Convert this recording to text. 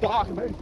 dagen mee.